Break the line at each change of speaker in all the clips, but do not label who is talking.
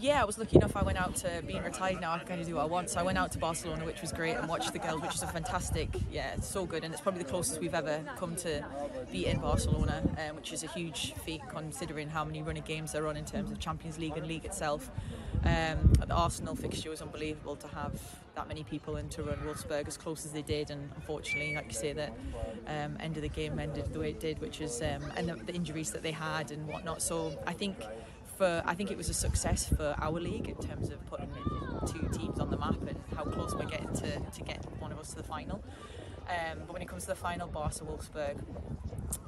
yeah, I was lucky enough. I went out to being retired now. I can kind of do what I want. So I went out to Barcelona, which was great, and watched the girls, which is a fantastic. Yeah, it's so good, and it's probably the closest we've ever come to beating Barcelona, um, which is a huge feat considering how many running games they're on in terms of Champions League and league itself. Um, the Arsenal fixture was unbelievable to have that many people in to run Wolfsburg as close as they did, and unfortunately, like you say, that um, end of the game ended the way it did, which is um, and the, the injuries that they had and whatnot. So I think for I think it was a success for our league in terms of putting two teams on the map and how close we're getting to, to get one of us to the final. Um, but when it comes to the final, Barca Wolfsburg,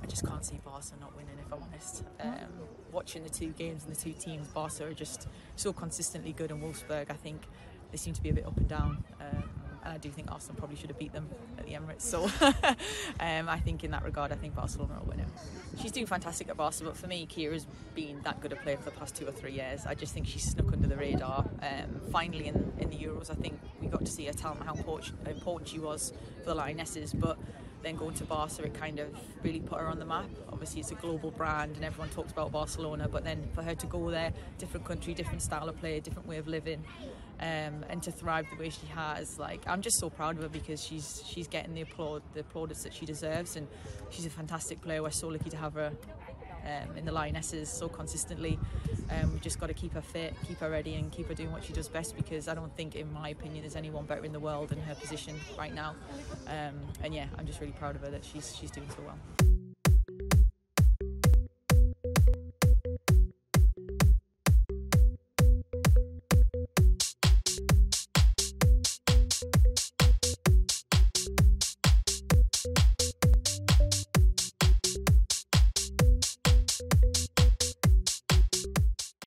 I just can't see Barca not winning. If I'm honest, um, watching the two games and the two teams, Barca are just so consistently good, and Wolfsburg, I think they seem to be a bit up and down. And I do think Arsenal probably should have beat them at the Emirates. So um, I think in that regard, I think Barcelona will win it. She's doing fantastic at Barcelona, but for me, Keira's been that good a player for the past two or three years. I just think she's snuck under the radar. Um, finally, in, in the Euros, I think we got to see her them how important she was for the Lionesses, but then going to Barca, it kind of really put her on the map. Obviously, it's a global brand and everyone talks about Barcelona, but then for her to go there, different country, different style of play, different way of living, um, and to thrive the way she has, like I'm just so proud of her because she's she's getting the applaud the plaudits that she deserves, and she's a fantastic player. We're so lucky to have her um, in the Lionesses so consistently. Um, we've just got to keep her fit, keep her ready, and keep her doing what she does best because I don't think, in my opinion, there's anyone better in the world in her position right now. Um, and yeah, I'm just really proud of her that she's she's doing so well.